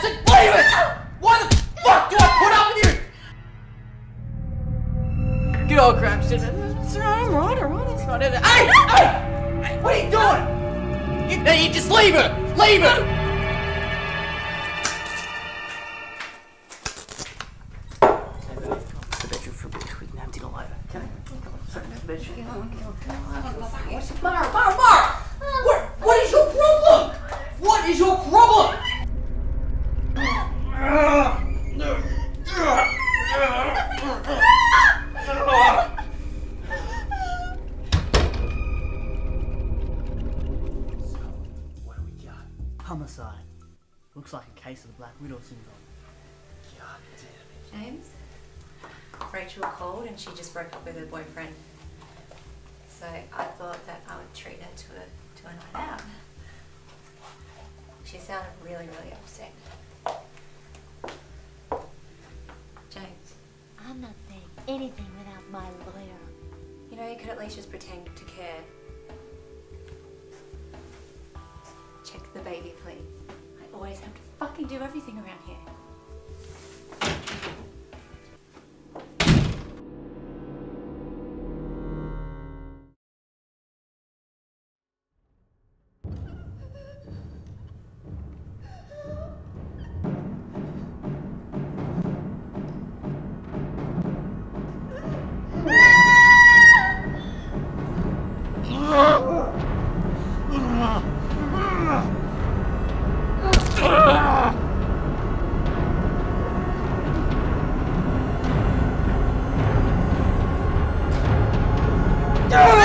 said leave it! Why the fuck do I put up with you? Get all crap shit. It's alright, I'm right, alright, it's not it. Hey! Hey! Hey, What are you doing? You, you just leave her! Leave her! The bedroom for a bit. We can have dinner later. Can I? Come on, sorry, the bedroom. Mara, Mara, Mara! What, what is your problem? What is your problem? What do we got? Homicide. Looks like a case of the Black Widow syndrome. God damn it. James, Rachel called and she just broke up with her boyfriend. So I thought that I would treat her to a to a night out. She sounded really, really upset. James, I'm not anything without my lawyer. you know you could at least just pretend to care. Check the baby, please. I always have to fucking do everything around here. Ah!